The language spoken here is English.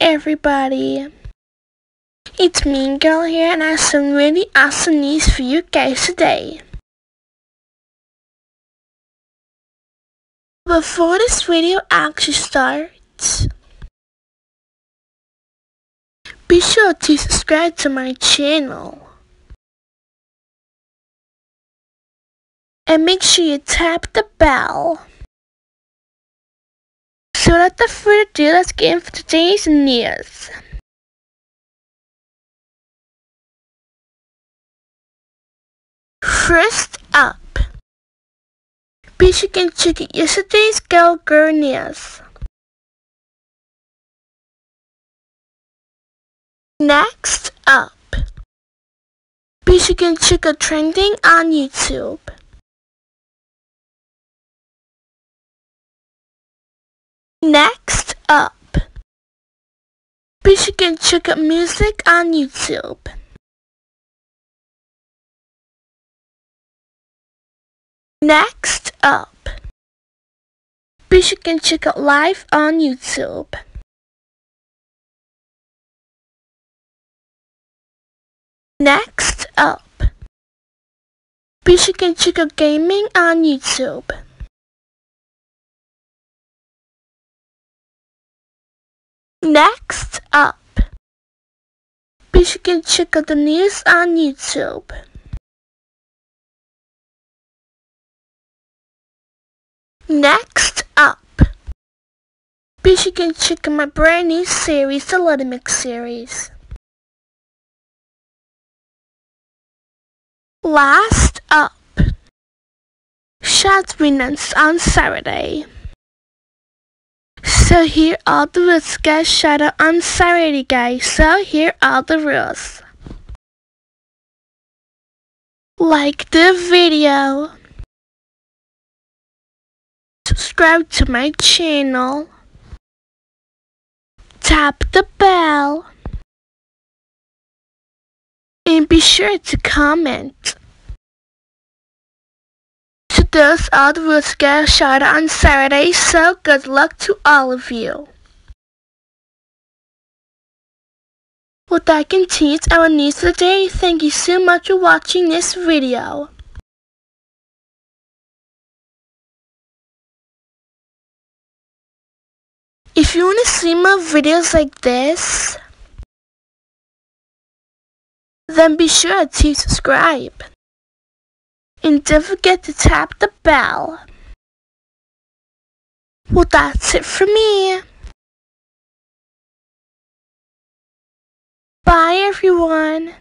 Everybody! It's Mean Girl here and I have some really awesome news for you guys today. Before this video actually starts, be sure to subscribe to my channel. And make sure you tap the bell. Ado, let's get into today's news. First up, Michigan check yesterday's news. Next up, Michigan check trending on YouTube. Next up, Michigan check out music on YouTube. Next up, Michigan check out live on YouTube. Next up, Michigan check out gaming on YouTube. Next up, Michigan check out the news on YouTube. Next up, Michigan check out my brand new series, the Little Mix series. Last up, Shots announced on Saturday. So here are the rules guys. Out on Saturday guys. So here are the rules. Like the video. Subscribe to my channel. Tap the bell. And be sure to comment the rules get shot on Saturday, so good luck to all of you. Well, that concludes our news today. Thank you so much for watching this video. If you want to see more videos like this, then be sure to subscribe. And don't forget to tap the bell. Well, that's it for me. Bye, everyone.